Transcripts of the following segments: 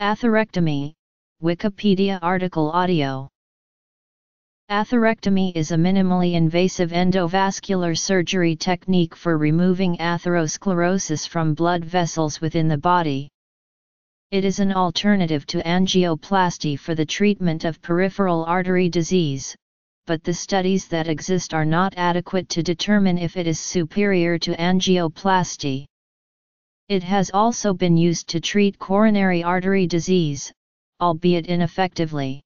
Atherectomy, Wikipedia article audio. Atherectomy is a minimally invasive endovascular surgery technique for removing atherosclerosis from blood vessels within the body. It is an alternative to angioplasty for the treatment of peripheral artery disease, but the studies that exist are not adequate to determine if it is superior to angioplasty. It has also been used to treat coronary artery disease, albeit ineffectively.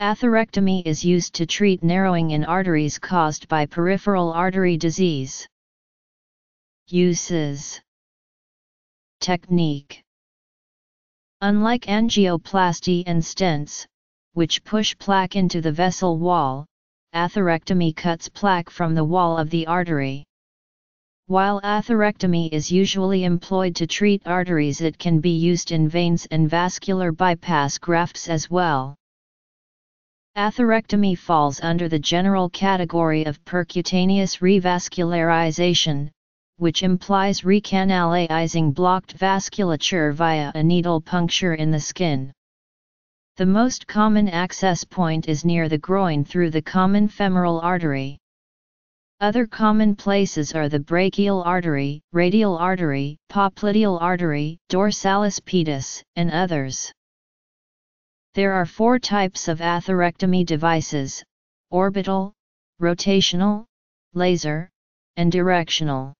Atherectomy is used to treat narrowing in arteries caused by peripheral artery disease. Uses Technique Unlike angioplasty and stents, which push plaque into the vessel wall, atherectomy cuts plaque from the wall of the artery. While atherectomy is usually employed to treat arteries it can be used in veins and vascular bypass grafts as well. Atherectomy falls under the general category of percutaneous revascularization, which implies recanalizing blocked vasculature via a needle puncture in the skin. The most common access point is near the groin through the common femoral artery. Other common places are the brachial artery, radial artery, popliteal artery, dorsalis pedis, and others. There are four types of atherectomy devices, orbital, rotational, laser, and directional.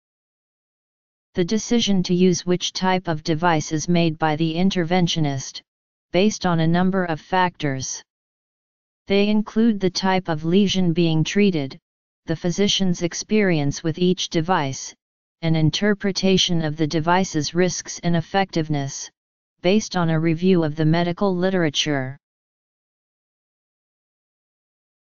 The decision to use which type of device is made by the interventionist, based on a number of factors. They include the type of lesion being treated, the physician's experience with each device, an interpretation of the device's risks and effectiveness, based on a review of the medical literature.